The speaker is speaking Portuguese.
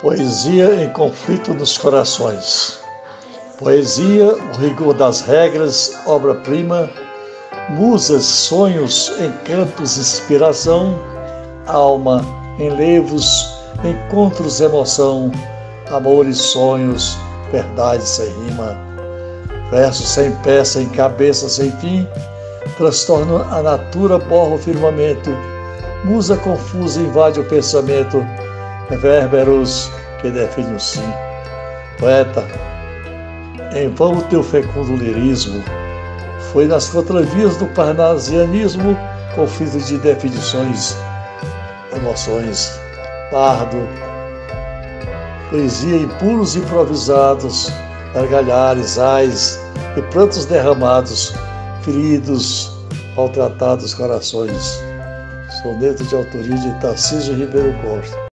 Poesia em conflito nos corações. Poesia, o rigor das regras, obra-prima, musas, sonhos, encantos, inspiração, alma, enlevos, encontros, emoção, amores, sonhos, verdade sem rima, versos sem pé, sem cabeça, sem fim, transtorno a natura, borra o firmamento, musa confusa invade o pensamento, reverberos que definem o sim. Poeta, em vão o teu fecundo lirismo, foi nas contravias do parnasianismo, conflito de definições, emoções, pardo, poesia em puros improvisados, gargalhares, ais e prantos derramados, feridos, maltratados corações. Soneto de autoria de Tarcísio Ribeiro Costa.